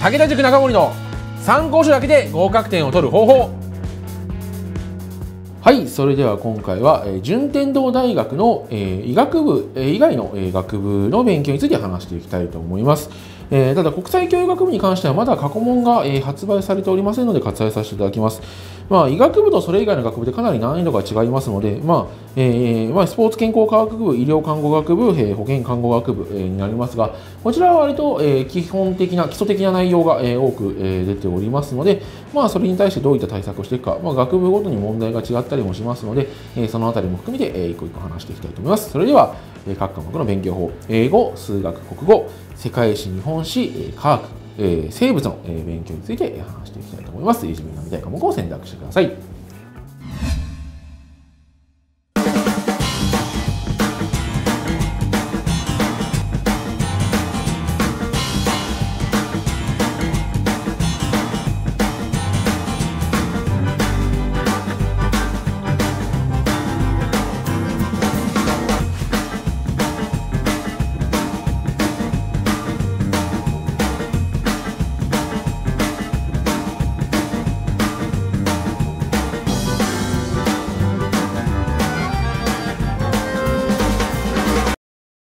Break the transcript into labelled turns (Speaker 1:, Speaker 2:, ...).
Speaker 1: 武田塾中森の参考書だけで合格点を取る方法。はいそれでは今回は、えー、順天堂大学の、えー、医学部、えー、以外の、えー、学部の勉強について話していきたいと思います。えー、ただ国際教育学部に関してはまだ過去問が、えー、発売されておりませんので割愛させていただきます。まあ、医学部とそれ以外の学部でかなり難易度が違いますので、まあえーまあ、スポーツ健康科学部、医療看護学部、えー、保健看護学部、えー、になりますが、こちらは割と、えー、基本的な、基礎的な内容が、えー、多く、えー、出ておりますので、まあ、それに対してどういった対策をしていくか、まあ、学部ごとに問題が違ったりもしますので、えー、そのあたりも含めて、えー、一個一個話していきたいと思います。それでは、各科目の勉強法、英語、数学、国語、世界史、日本史、科学、生物の、勉強について話していきたいと思います。いじめのみたい科目を選択してください。